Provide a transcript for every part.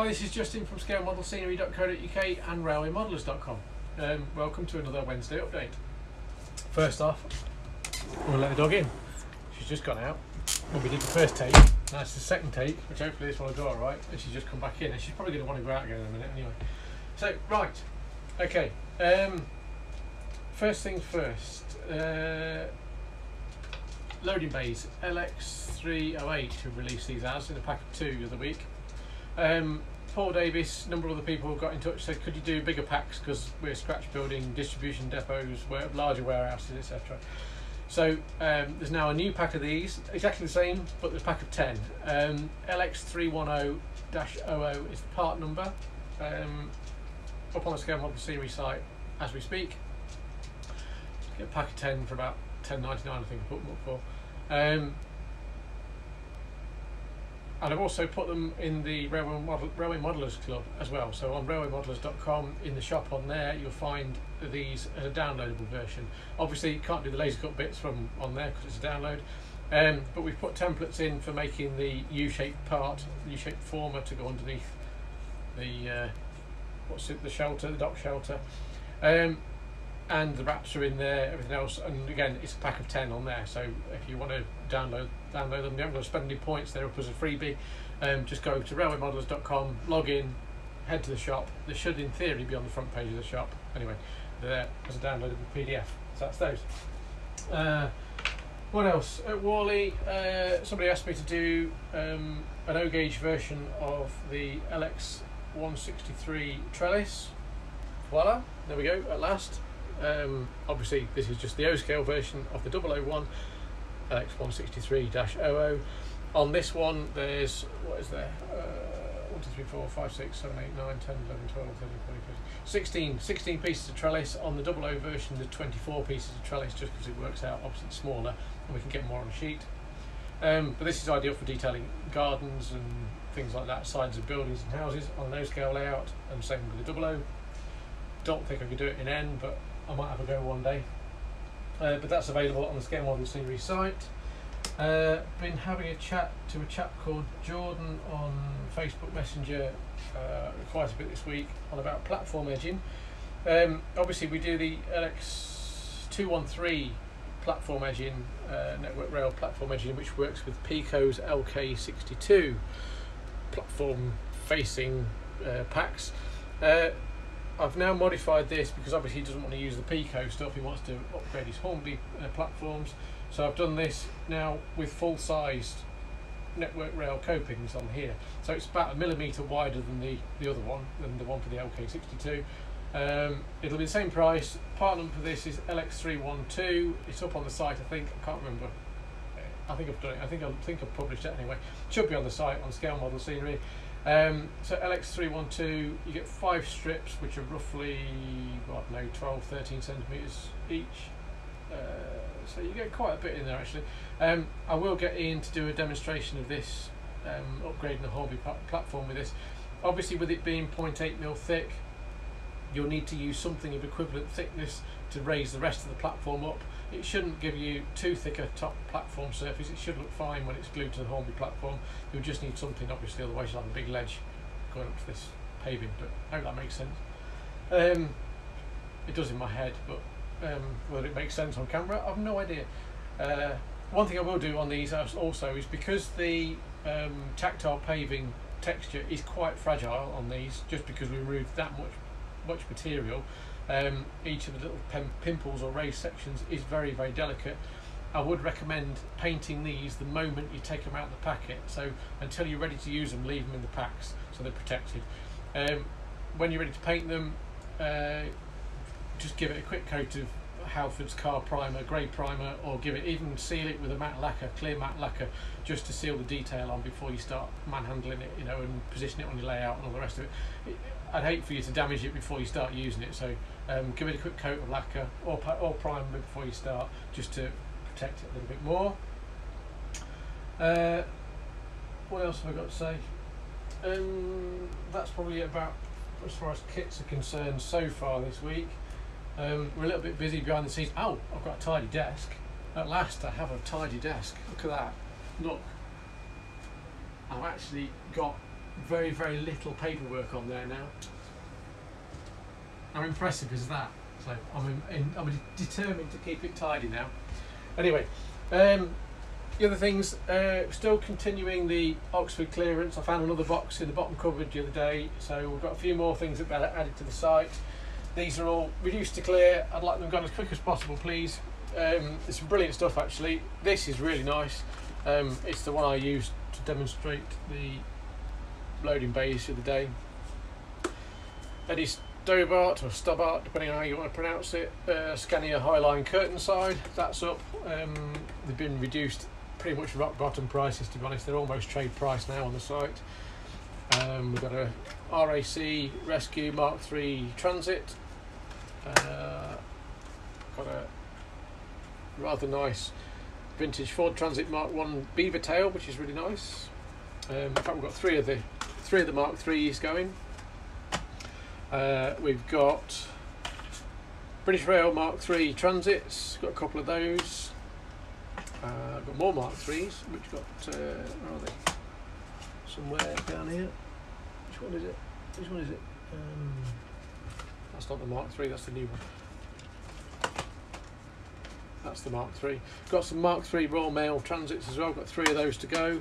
Hi, this is Justin from scalemodelScenery.co.uk and railwaymodellers.com. Um, welcome to another Wednesday update. First off, to let the dog in. She's just gone out. Well, we did the first take, it's the second take, which hopefully this one will do alright, and she's just come back in, and she's probably going to want to go out again in a minute anyway. So, right, okay. Um, first things first. Uh, loading bays, LX308 who released these as in a pack of two the other week. Um, Paul Davis, a number of other people got in touch, said, could you do bigger packs because we're scratch building distribution depots, larger warehouses, etc. So um, there's now a new pack of these, exactly the same, but a pack of 10. Um, LX310-00 is the part number, um, up on the Scale Model Scenery site as we speak. Get a pack of 10 for about 10.99 I think put them up for. And I've also put them in the Railway, Model, Railway Modellers Club as well. So on railwaymodellers.com, in the shop on there, you'll find these as a downloadable version. Obviously, you can't do the laser cut bits from on there because it's a download. Um, but we've put templates in for making the U-shaped part, U-shaped former to go underneath the uh, what's it, the shelter, the dock shelter. Um, and the wraps are in there, everything else. And again, it's a pack of 10 on there. So if you want to download download them, you haven't got to spend any points, they're up as a freebie. Um, just go to railwaymodellers.com, log in, head to the shop. They should, in theory, be on the front page of the shop. Anyway, there as a downloadable PDF. So that's those. Uh, what else? At uh, somebody asked me to do um, an O gauge version of the LX 163 trellis. Voila, there we go, at last. Um, obviously, this is just the O scale version of the 001 LX163-00. On this one, there's what is there? Uh, 1, 2, 3, 4, 5, 6, 7, 8, 9, 10, 11, 12, 13, 14, 15, 16, 16 pieces of trellis. On the 00 version, the 24 pieces of trellis just because it works out obviously smaller and we can get more on a sheet. Um, but this is ideal for detailing gardens and things like that, sides of buildings and houses on an O scale layout, and same with the 00. Don't think I could do it in N, but I might have a go one day. Uh, but that's available on the Scale Model Scenery site. Uh, been having a chat to a chap called Jordan on Facebook Messenger uh, quite a bit this week on about platform edging. Um, obviously, we do the LX213 platform edging, uh, network rail platform edging, which works with Peco's LK62 platform facing uh, packs. I've now modified this because obviously he doesn't want to use the Peco stuff, he wants to upgrade his Hornby uh, platforms. So I've done this now with full-sized network rail copings on here. So it's about a millimetre wider than the, the other one, than the one for the LK62. Um, it'll be the same price. Part number for this is LX312. It's up on the site, I think. I can't remember. I think I've done it. I think I think I've published it anyway. It Should be on the site on Scale Model Scenery. Um, so LX312, you get five strips, which are roughly, what, no, 12, 13 centimetres each. Uh, so you get quite a bit in there actually. Um, I will get Ian to do a demonstration of this, um, upgrading the Hornby platform with this. Obviously with it being 0.8 mil thick, you'll need to use something of equivalent thickness to raise the rest of the platform up. It shouldn't give you too thick a top platform surface. It should look fine when it's glued to the Hornby platform. You'll just need something, obviously, otherwise you'll have a big ledge going up to this paving, but I hope that makes sense. Um, it does in my head, but um, whether it makes sense on camera, I've no idea. Uh, one thing I will do on these also is because the um, tactile paving texture is quite fragile on these, just because we removed that much much material, um, each of the little pimples or raised sections is very, very delicate. I would recommend painting these the moment you take them out of the packet. So until you're ready to use them, leave them in the packs so they're protected. Um, when you're ready to paint them, uh, just give it a quick coat of Halford's car primer, grey primer, or give it even seal it with a matte lacquer, clear matte lacquer, just to seal the detail on before you start manhandling it, you know, and position it on your layout and all the rest of it. I'd hate for you to damage it before you start using it, so um, give it a quick coat of lacquer or, or primer before you start, just to protect it a little bit more. Uh, what else have I got to say? Um, that's probably about as far as kits are concerned so far this week. Um, we're a little bit busy behind the scenes. Oh, I've got a tidy desk. At last I have a tidy desk. Look at that. Look. I've actually got very, very little paperwork on there now. How impressive is that? So I'm, in, I'm determined to keep it tidy now. Anyway, um, the other things, uh, still continuing the Oxford clearance. I found another box in the bottom cupboard the other day, so we've got a few more things that been added to the site. These are all reduced to clear. I'd like them gone as quick as possible, please. Um, it's some brilliant stuff actually. This is really nice. Um, it's the one I used to demonstrate the loading bays the other day. Eddie Stobart or Stobart, depending on how you want to pronounce it. Uh, Scania Highline curtain side, that's up. Um, they've been reduced pretty much rock bottom prices to be honest. They're almost trade price now on the site. Um, we've got a RAC Rescue Mark III Transit. Uh, got a rather nice vintage Ford Transit Mark One Beaver Tail, which is really nice. Um, in fact, we've got three of the three of the Mark Threes going. Uh, we've got British Rail Mark III Transits. Got a couple of those. Uh, got more Mark Threes, which got uh, where are they? Somewhere down here. Which one is it? Which one is it? Um, that's not the Mark III. That's the new one. That's the Mark III. Got some Mark III Royal Mail transits as well. Got three of those to go.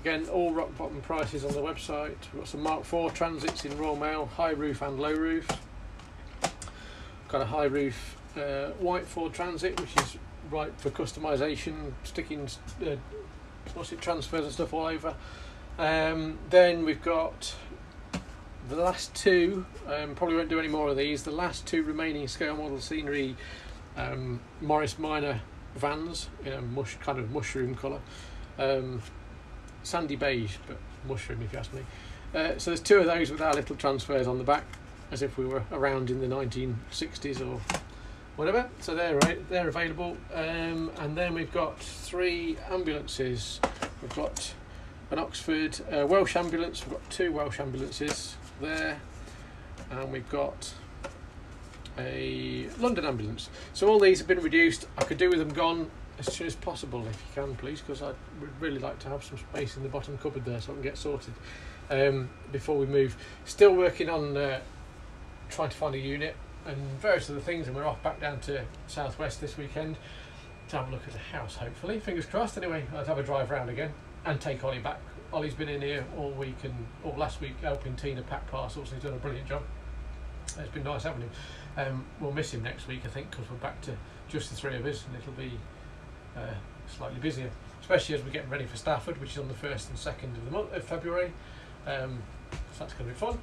Again, all rock bottom prices on the website. We've got some Mark IV transits in Royal Mail, high roof and low roof. Got a high roof uh, white Ford Transit, which is right for customisation, sticking uh, what's it transfers and stuff all over. Um, then we've got the last two. Um, probably won't do any more of these. The last two remaining scale model scenery um, Morris Minor vans in a mush kind of mushroom colour. Um, sandy beige, but mushroom if you ask me. Uh, so there's two of those with our little transfers on the back, as if we were around in the 1960s or whatever. So they're right, they're available. Um, and then we've got three ambulances. We've got an Oxford uh, Welsh ambulance. We've got two Welsh ambulances there, and we've got a London ambulance. So all these have been reduced. I could do with them gone as soon as possible if you can, please, because I would really like to have some space in the bottom cupboard there so I can get sorted um, before we move. Still working on uh, trying to find a unit and various other things, and we're off back down to Southwest this weekend to have a look at a house, hopefully. Fingers crossed. Anyway, I'll have a drive around again and take Ollie back. Ollie's been in here all week and all last week helping Tina pack parcels. He's done a brilliant job. It's been nice having him. Um, we'll miss him next week, I think, because we're back to just the three of us, and it'll be uh, slightly busier, especially as we're getting ready for Stafford, which is on the first and second of the month of February. Um, so that's going to be fun.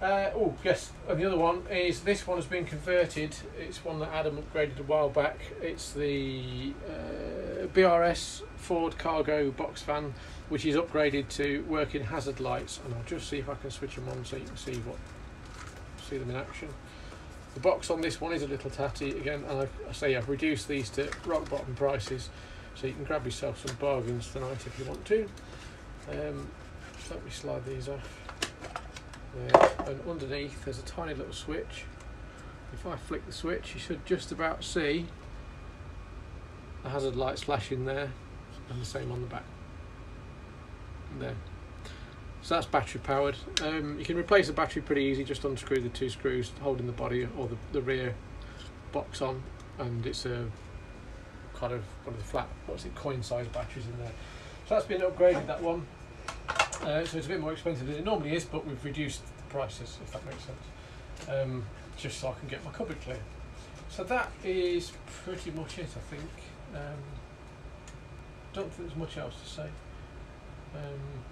Uh, oh yes, and the other one is this one has been converted. It's one that Adam upgraded a while back. It's the uh, BRS Ford Cargo box van, which is upgraded to working hazard lights. And I'll just see if I can switch them on so you can see what see them in action. The box on this one is a little tatty again, and I, I say I've reduced these to rock bottom prices, so you can grab yourself some bargains tonight if you want to. Um, let me slide these off. There. And underneath there's a tiny little switch. If I flick the switch, you should just about see the hazard lights flashing there, and the same on the back. There. So that's battery powered. Um, you can replace the battery pretty easy, just unscrew the two screws holding the body or the, the rear box on and it's a kind of one of the flat, what's it, coin size batteries in there. So that's been upgraded, that one. Uh, so it's a bit more expensive than it normally is, but we've reduced the prices, if that makes sense. Um, just so I can get my cupboard clear. So that is pretty much it, I think. Um, don't think there's much else to say. Um,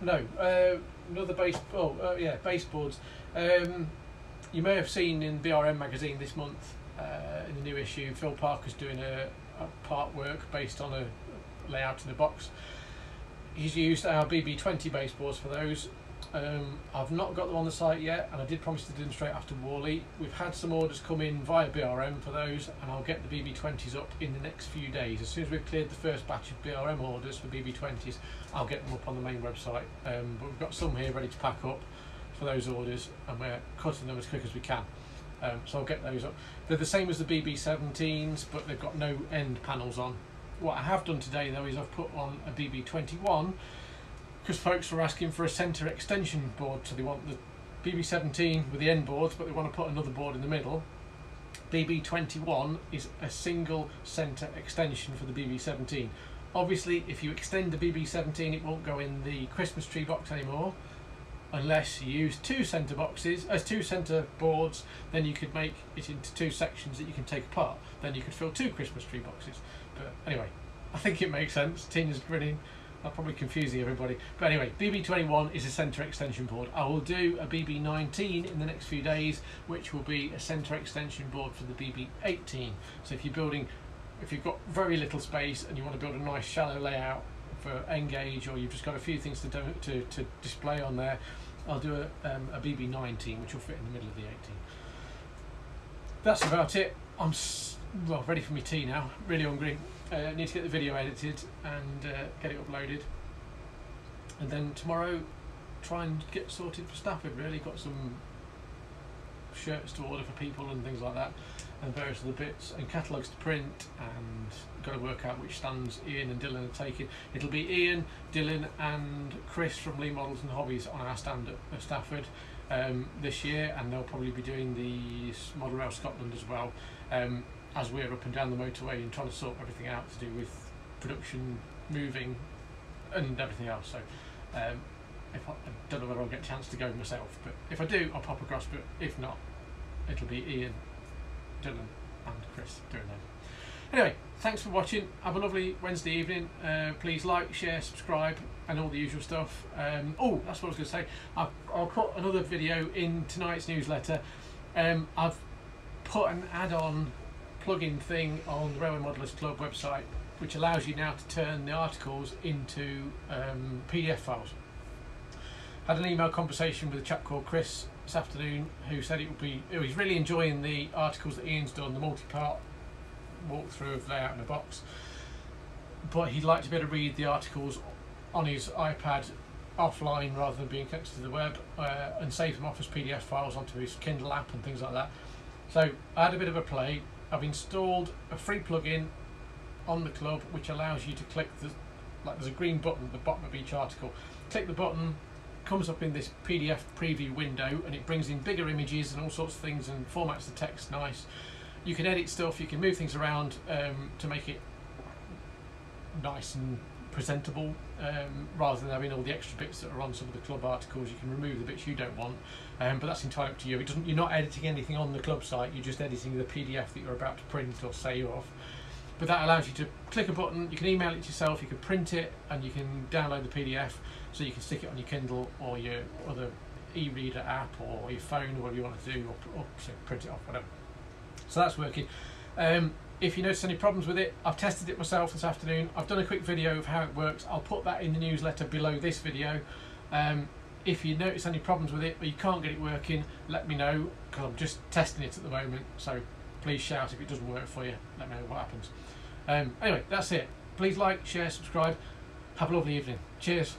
no, uh, another base. Oh, uh, yeah, baseboards. Um, you may have seen in BRM magazine this month, uh, in the new issue, Phil Parker's doing a, a part work based on a layout in the box. He's used our BB20 baseboards for those. Um, I've not got them on the site yet, and I did promise to demonstrate after Warley. We've had some orders come in via BRM for those, and I'll get the BB20s up in the next few days. As soon as we've cleared the first batch of BRM orders for BB20s, I'll get them up on the main website. Um, but we've got some here ready to pack up for those orders, and we're cutting them as quick as we can. Um, so I'll get those up. They're the same as the BB17s, but they've got no end panels on. What I have done today, though, is I've put on a BB21 because folks were asking for a centre extension board, so they want the BB17 with the end boards, but they want to put another board in the middle. BB21 is a single centre extension for the BB17. Obviously, if you extend the BB17, it won't go in the Christmas tree box anymore, unless you use two centre boxes as two centre boards. Then you could make it into two sections that you can take apart. Then you could fill two Christmas tree boxes. But anyway, I think it makes sense. Tina's grinning. I'm probably confusing everybody. But anyway, BB21 is a centre extension board. I will do a BB19 in the next few days, which will be a centre extension board for the BB18. So if you're building, if you've got very little space and you want to build a nice shallow layout for N-gauge, or you've just got a few things to do, to, to display on there, I'll do a, um, a BB19, which will fit in the middle of the 18. That's about it. I'm well ready for my tea now. Really hungry. Uh, need to get the video edited and uh, get it uploaded. And then tomorrow, try and get sorted for Stafford. Really got some shirts to order for people and things like that, and various other bits and catalogues to print. And got to work out which stands Ian and Dylan are taking. It'll be Ian, Dylan, and Chris from Lee Models and Hobbies on our stand at, Stafford. Um, this year, and they'll probably be doing the Model Rail Scotland as well. Um, as we're up and down the motorway and trying to sort everything out to do with production, moving, and everything else. So, um, if I, I, don't know whether I'll get a chance to go myself, but if I do, I'll pop across. But if not, it'll be Ian, Dylan, and Chris doing them. Anyway, thanks for watching. Have a lovely Wednesday evening. Uh, please like, share, subscribe, and all the usual stuff. Um, oh, that's what I was going to say. I'll, I'll put another video in tonight's newsletter. Um, I've put an add-on plugin thing on the Railway Modellers Club website which allows you now to turn the articles into um, PDF files. Had an email conversation with a chap called Chris this afternoon who said it would be he's really enjoying the articles that Ian's done, the multi-part walkthrough of layout in a box. But he'd like to be able to read the articles on his iPad offline rather than being connected to the web uh, and save them off as PDF files onto his Kindle app and things like that. So I had a bit of a play, I've installed a free plugin on the club which allows you to click the like there's a green button at the bottom of each article. Click the button, comes up in this PDF preview window and it brings in bigger images and all sorts of things and formats the text nice. You can edit stuff, you can move things around um, to make it nice and presentable um, rather than having all the extra bits that are on some of the club articles. You can remove the bits you don't want um, but that's entirely up to you. It doesn't you're not editing anything on the club site you're just editing the PDF that you're about to print or save off. But that allows you to click a button you can email it to yourself you can print it and you can download the PDF so you can stick it on your Kindle or your other e-reader app or your phone whatever you want to do or, or print it off whatever. So that's working. Um, if you notice any problems with it, I've tested it myself this afternoon. I've done a quick video of how it works. I'll put that in the newsletter below this video. Um, if you notice any problems with it or you can't get it working, let me know because I'm just testing it at the moment. So please shout if it doesn't work for you. Let me know what happens. Um, anyway, that's it. Please like, share, subscribe. Have a lovely evening. Cheers.